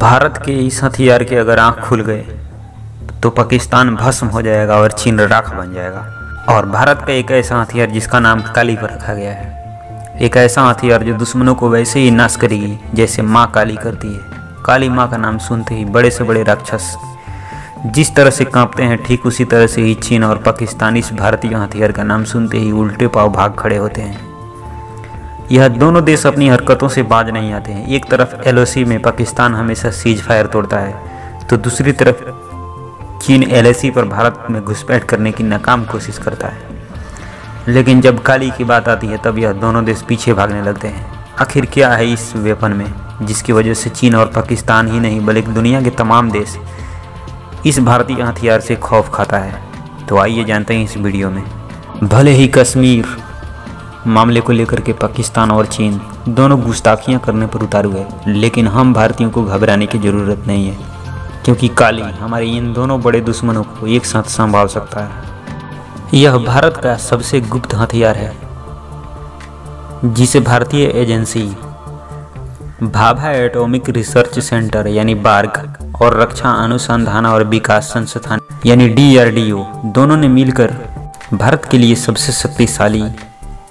भारत के इस हथियार के अगर आँख खुल गए तो पाकिस्तान भस्म हो जाएगा और चीन राख बन जाएगा। और भारत का एक ऐसा हथियार जिसका नाम काली पर रखा गया है। एक ऐसा हथियार जो दुश्मनों को वैसे ही नाश करेगी, जैसे माँ काली करती है। काली माँ का नाम सुनते ही बड़े से बड़े राक्षस जिस तरह से कांपते हैं, ठीक उसी तरह से ही चीन और पाकिस्तान इस भारतीय हथियार का नाम सुनते ही उल्टे पाव भाग खड़े होते हैं। यह दोनों देश अपनी हरकतों से बाज नहीं आते हैं। एक तरफ़ एल में पाकिस्तान हमेशा सीज फायर तोड़ता है तो दूसरी तरफ़ चीन एल पर भारत में घुसपैठ करने की नाकाम कोशिश करता है। लेकिन जब काली की बात आती है, तब यह दोनों देश पीछे भागने लगते हैं। आखिर क्या है इस वेपन में, जिसकी वजह से चीन और पाकिस्तान ही नहीं, बल्कि दुनिया के तमाम देश इस भारतीय हथियार से खौफ खाता है? तो आइए जानते हैं इस वीडियो में। भले ही कश्मीर मामले को लेकर के पाकिस्तान और चीन दोनों गुस्ताखियाँ करने पर उतारू है। लेकिन हम भारतीयों को घबराने की ज़रूरत नहीं है, क्योंकि काली हमारे इन दोनों बड़े दुश्मनों को एक साथ संभाल सकता है। यह भारत का सबसे गुप्त हथियार है, जिसे भारतीय agency, Bhabha atomic research centre यानी बार्ग और रक्षा अनुसंधान और विकास संस्थान यानी डीआरडीओ दोनों ने मिलकर भारत के लिए सबसे शक्तिशाली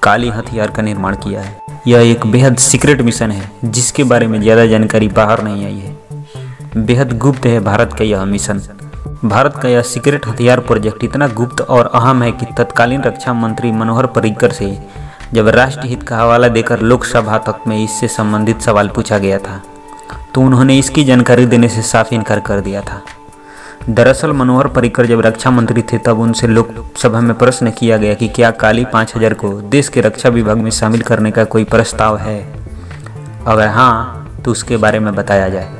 काली हथियार का निर्माण किया है। यह एक बेहद सीक्रेट मिशन है, जिसके बारे में ज़्यादा जानकारी बाहर नहीं आई है। बेहद गुप्त है भारत का यह मिशन भारत का यह सीक्रेट हथियार प्रोजेक्ट इतना गुप्त और अहम है कि तत्कालीन रक्षा मंत्री मनोहर पर्रिकर से जब राष्ट्रहित का हवाला देकर लोकसभा तक में इससे संबंधित सवाल पूछा गया था तो उन्होंने इसकी जानकारी देने से साफ़ इनकार कर दिया था। दरअसल मनोहर पर्रिकर जब रक्षा मंत्री थे, तब उनसे लोकसभा में प्रश्न किया गया कि क्या काली पाँच हज़ार को देश के रक्षा विभाग में शामिल करने का कोई प्रस्ताव है? अगर हाँ तो उसके बारे में बताया जाए।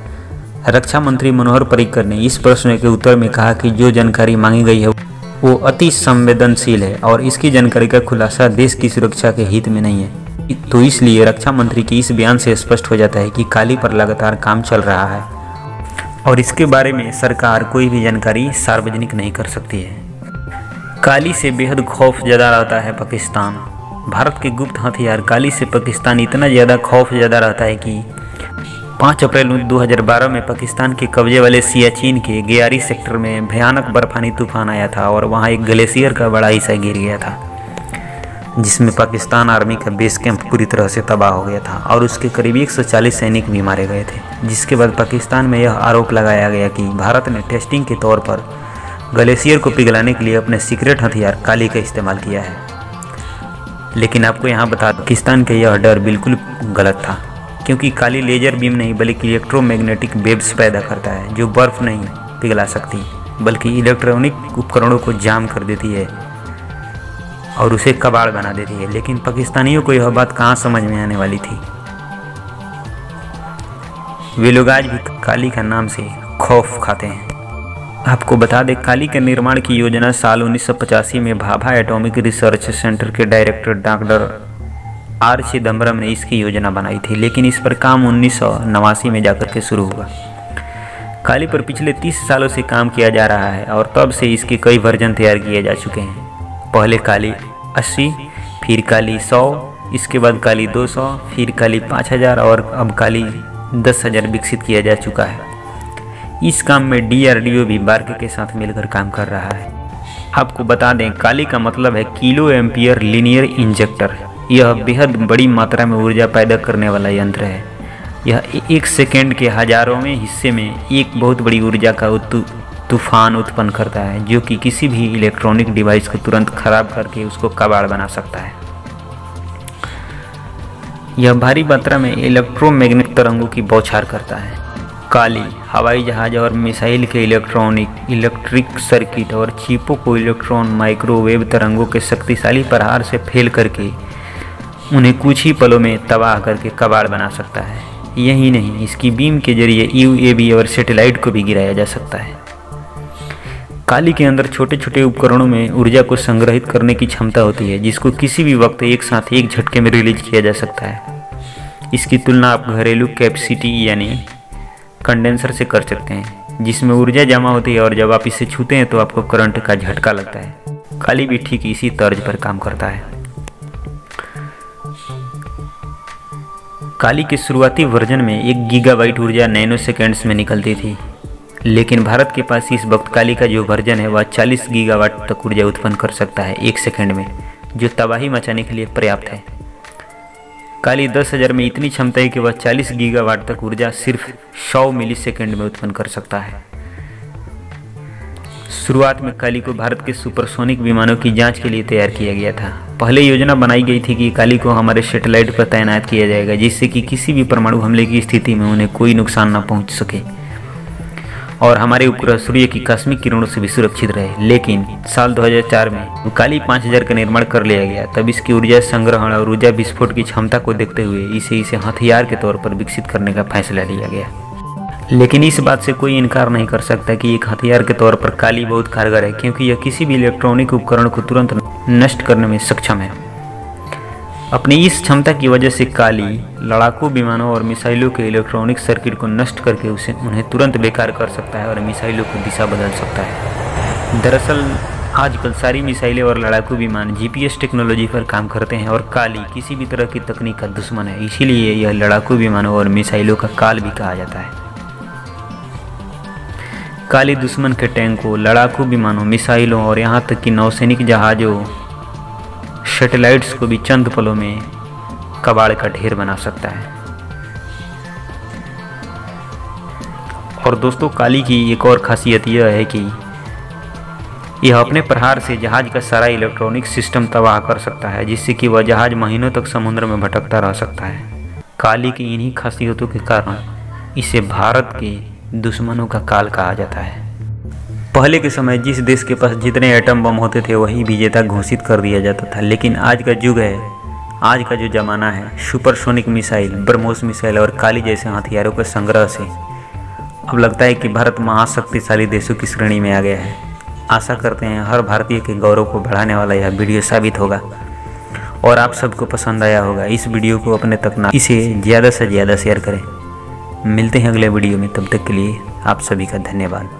रक्षा मंत्री मनोहर पर्रिकर ने इस प्रश्न के उत्तर में कहा कि जो जानकारी मांगी गई है, वो अति संवेदनशील है और इसकी जानकारी का खुलासा देश की सुरक्षा के हित में नहीं है। तो इसलिए रक्षा मंत्री के इस बयान से स्पष्ट हो जाता है कि काली पर लगातार काम चल रहा है। और इसके बारे में सरकार कोई भी जानकारी सार्वजनिक नहीं कर सकती है। काली से बेहद खौफ ज़्यादा रहता है पाकिस्तान। भारत के गुप्त हथियार काली से पाकिस्तान इतना ज़्यादा खौफ ज़्यादा रहता है कि 5 अप्रैल 2012 में पाकिस्तान के कब्जे वाले सियाचिन के गयारी सेक्टर में भयानक बर्फानी तूफ़ान आया था और वहाँ एक ग्लेशियर का बड़ा हिस्सा गिर गया था। जिसमें पाकिस्तान आर्मी का बेस कैंप पूरी तरह से तबाह हो गया था और उसके करीब 140 सैनिक भी मारे गए थे, जिसके बाद पाकिस्तान में यह आरोप लगाया गया कि भारत ने टेस्टिंग के तौर पर ग्लेशियर को पिघलाने के लिए अपने सीक्रेट हथियार काली का इस्तेमाल किया है। लेकिन आपको यहाँ बता पाकिस्तान का यह डर बिल्कुल गलत था, क्योंकि काली लेजर बीम नहीं, बल्कि इलेक्ट्रोमैग्नेटिक वेव्स पैदा करता है, जो बर्फ़ नहीं पिघला सकती, बल्कि इलेक्ट्रॉनिक उपकरणों को जाम कर देती है। और उसे कबाड़ बना देती है। लेकिन पाकिस्तानियों को यह बात कहाँ समझ में आने वाली थी? वे लोग आज भी काली का नाम से खौफ खाते हैं। आपको बता दें, काली के निर्माण की योजना साल उन्नीस सौ पचासी में भाभा एटॉमिक रिसर्च सेंटर के डायरेक्टर डॉक्टर आर चिदम्बरम ने इसकी योजना बनाई थी, लेकिन इस पर काम उन्नीस सौ नवासी में जाकर के शुरू हुआ। काली पर पिछले 30 सालों से काम किया जा रहा है और तब से इसके कई वर्जन तैयार किए जा चुके हैं। पहले काली 80 फिर काली 100 इसके बाद काली 200 फिर काली 5000 और अब काली 10000 विकसित किया जा चुका है। इस काम में डीआरडीओ भी बार्क के साथ मिलकर काम कर रहा है। आपको बता दें, काली का मतलब है किलो एम्पियर लिनियर इंजेक्टर। यह बेहद बड़ी मात्रा में ऊर्जा पैदा करने वाला यंत्र है। यह एक सेकेंड के हज़ारों में हिस्से में एक बहुत बड़ी ऊर्जा का तूफ़ान उत्पन्न करता है, जो कि किसी भी इलेक्ट्रॉनिक डिवाइस को तुरंत खराब करके उसको कबाड़ बना सकता है। यह भारी मात्रा में इलेक्ट्रोमैग्नेटिक तरंगों की बौछार करता है। काली, हवाई जहाज़ और मिसाइल के इलेक्ट्रॉनिक, इलेक्ट्रिक सर्किट और चिपों को इलेक्ट्रॉन माइक्रोवेव तरंगों के शक्तिशाली प्रहार से फेल करके उन्हें कुछ ही पलों में तबाह करके कबाड़ बना सकता है। यही नहीं, इसकी बीम के ज़रिए यूएवी और सैटेलाइट को भी गिराया जा सकता है। काली के अंदर छोटे छोटे उपकरणों में ऊर्जा को संग्रहित करने की क्षमता होती है, जिसको किसी भी वक्त एक साथ एक झटके में रिलीज़ किया जा सकता है। इसकी तुलना आप घरेलू कैपेसिटी यानी कंडेंसर से कर सकते हैं, जिसमें ऊर्जा जमा होती है और जब आप इसे छूते हैं तो आपको करंट का झटका लगता है। काली भी ठीक इसी तर्ज पर काम करता है। काली के शुरुआती वर्जन में एक गीगाबाइट ऊर्जा नैनो सेकेंड्स में निकलती थी। लेकिन भारत के पास इस वक्त काली का जो वर्जन है, वह 40 गीगावाट तक ऊर्जा उत्पन्न कर सकता है एक सेकंड में, जो तबाही मचाने के लिए पर्याप्त है। काली दस हज़ार में इतनी क्षमता है कि वह 40 गीगावाट तक ऊर्जा सिर्फ़ 100 मिली सेकेंड में उत्पन्न कर सकता है। शुरुआत में काली को भारत के सुपरसोनिक विमानों की जाँच के लिए तैयार किया गया था। पहले योजना बनाई गई थी कि काली को हमारे सेटेलाइट पर तैनात किया जाएगा, जिससे कि किसी भी परमाणु हमले की स्थिति में उन्हें कोई नुकसान न पहुँच सके। और हमारे उपग्रह सूर्य की कस्मिक किरणों से भी सुरक्षित रहे। लेकिन साल 2004 में काली 5000 का निर्माण कर लिया गया, तब इसकी ऊर्जा संग्रहण और ऊर्जा विस्फोट की क्षमता को देखते हुए इसे इसे हथियार के तौर पर विकसित करने का फैसला लिया गया। लेकिन इस बात से कोई इनकार नहीं कर सकता कि एक हथियार के तौर पर काली बहुत कारगर है, क्योंकि यह किसी भी इलेक्ट्रॉनिक उपकरण को तुरंत नष्ट करने में सक्षम है। अपनी इस क्षमता की वजह से काली, लड़ाकू विमानों और मिसाइलों के इलेक्ट्रॉनिक सर्किट को नष्ट करके उसे उन्हें तुरंत बेकार कर सकता है और मिसाइलों की दिशा बदल सकता है। दरअसल, आजकल सारी मिसाइलें और लड़ाकू विमान जीपीएस टेक्नोलॉजी पर काम करते हैं और काली किसी भी तरह की तकनीक का दुश्मन है, इसीलिए यह लड़ाकू विमानों और मिसाइलों का काल भी कहा जाता है। काली दुश्मन के टैंकों, लड़ाकू विमानों, मिसाइलों और यहाँ तक कि नौसैनिक जहाज़ों सैटेलाइट्स को भी चंद पलों में कबाड़ का ढेर बना सकता है। और दोस्तों, काली की एक और खासियत यह है कि यह अपने प्रहार से जहाज़ का सारा इलेक्ट्रॉनिक सिस्टम तबाह कर सकता है, जिससे कि वह जहाज़ महीनों तक समुद्र में भटकता रह सकता है। काली की इन्हीं खासियतों के कारण इसे भारत के दुश्मनों का काल कहा जाता है। पहले के समय जिस देश के पास जितने एटम बम होते थे, वही विजेता घोषित कर दिया जाता था। लेकिन आज का युग है, आज का जो ज़माना है सुपरसोनिक मिसाइल ब्रह्मोस मिसाइल और काली जैसे हथियारों के संग्रह से, अब लगता है कि भारत महाशक्तिशाली देशों की श्रेणी में आ गया है। आशा करते हैं हर भारतीय के गौरव को बढ़ाने वाला यह वीडियो साबित होगा। और आप सबको पसंद आया होगा, इस वीडियो को अपने तक ना, इसे ज़्यादा से ज़्यादा शेयर करें। मिलते हैं अगले वीडियो में, तब तक के लिए आप सभी का धन्यवाद।